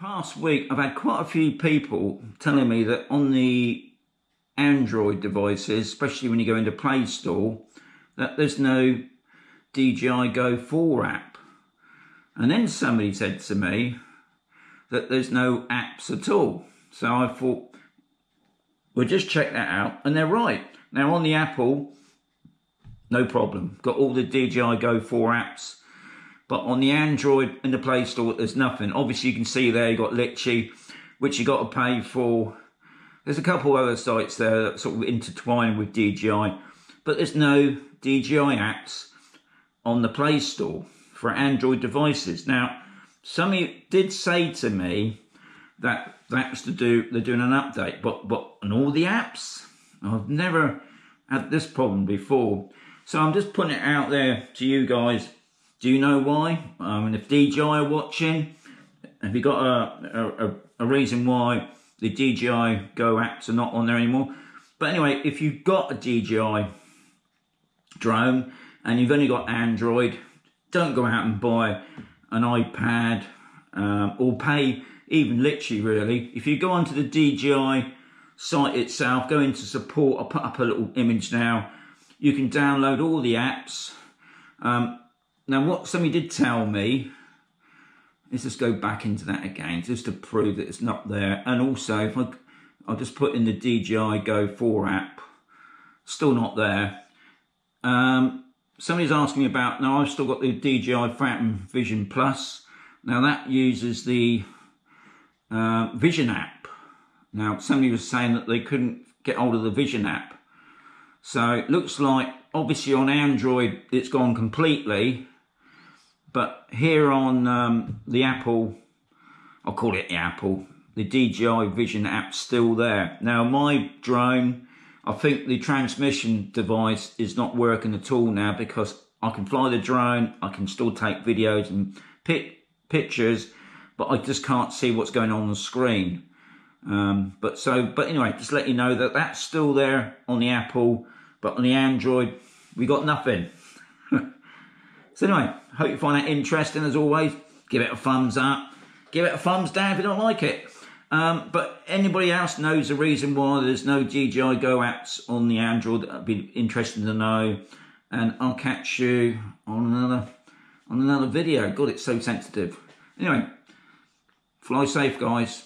past week, I've had quite a few people telling me that on the Android devices, especially when you go into Play Store, that there's no DJI Go 4 app. And then somebody said to me that there's no apps at all. So I thought, we'll just check that out. And they're right. Now on the Apple, no problem. Got all the DJI Go 4 apps but on the Android in the Play Store, there's nothing. Obviously, you can see there you got Litchi, which you got to pay for. There's a couple other sites there that sort of intertwine with DJI, but there's no DJI apps on the Play Store for Android devices. Now, somebody did say to me that that's to do, they're doing an update, but, but on all the apps, I've never had this problem before. So I'm just putting it out there to you guys do you know why? Um, and if DJI are watching, have you got a, a, a reason why the DJI Go apps are not on there anymore? But anyway, if you've got a DJI drone and you've only got Android, don't go out and buy an iPad um, or pay even literally really. If you go onto the DJI site itself, go into support, I'll put up a little image now. You can download all the apps. Um, now, what somebody did tell me, let's just go back into that again, just to prove that it's not there. And also, if I, I'll just put in the DJI Go 4 app, still not there. Um, somebody's asking me about, now I've still got the DJI Phantom Vision Plus. Now that uses the uh, Vision app. Now, somebody was saying that they couldn't get hold of the Vision app. So it looks like, obviously on Android, it's gone completely. But here on um, the Apple, I'll call it the Apple, the DJI Vision app's still there. Now my drone, I think the transmission device is not working at all now because I can fly the drone, I can still take videos and pic pictures, but I just can't see what's going on on the screen. Um, but so, but anyway, just let you know that that's still there on the Apple, but on the Android, we got nothing. So anyway, hope you find that interesting as always. Give it a thumbs up. Give it a thumbs down if you don't like it. Um, but anybody else knows the reason why there's no DJI Go apps on the Android that I'd be interested to know. And I'll catch you on another on another video. God, it's so sensitive. Anyway, fly safe, guys.